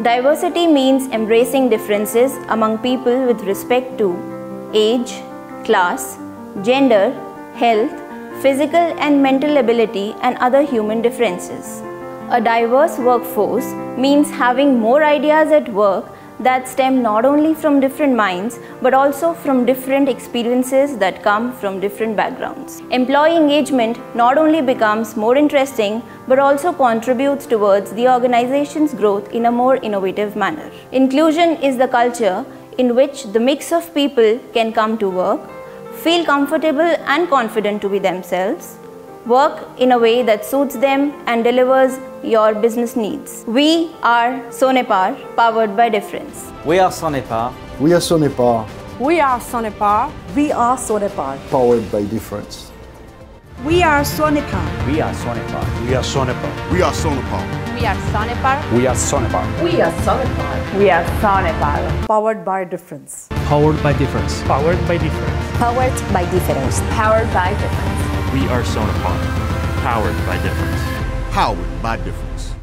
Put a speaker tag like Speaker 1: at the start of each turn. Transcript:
Speaker 1: Diversity means embracing differences among people with respect to age, class, gender, health, physical and mental ability, and other human differences. A diverse workforce means having more ideas at work that stem not only from different minds but also from different experiences that come from different backgrounds. Employee engagement not only becomes more interesting but also contributes towards the organization's growth in a more innovative manner. Inclusion is the culture in which the mix of people can come to work, feel comfortable and confident to be themselves, work in a way that suits them and delivers your business needs. We are Sonepar, powered by difference.
Speaker 2: We are Sonepar.
Speaker 3: We are Sonepar.
Speaker 4: We are Sonepar.
Speaker 5: We are Sonepar.
Speaker 3: Powered by difference.
Speaker 6: We are Sonepar.
Speaker 2: We are Sonepar.
Speaker 7: We are Sonepar.
Speaker 8: We are Sonepar.
Speaker 9: We are Sonepar.
Speaker 7: We are Sonepar.
Speaker 5: We are Sonepar.
Speaker 4: We are Sonepar.
Speaker 5: Powered by difference.
Speaker 10: Powered by difference.
Speaker 11: Powered by difference.
Speaker 12: Powered by difference.
Speaker 9: Powered by difference.
Speaker 13: We are Sonepar. Powered by difference.
Speaker 8: Powered by difference.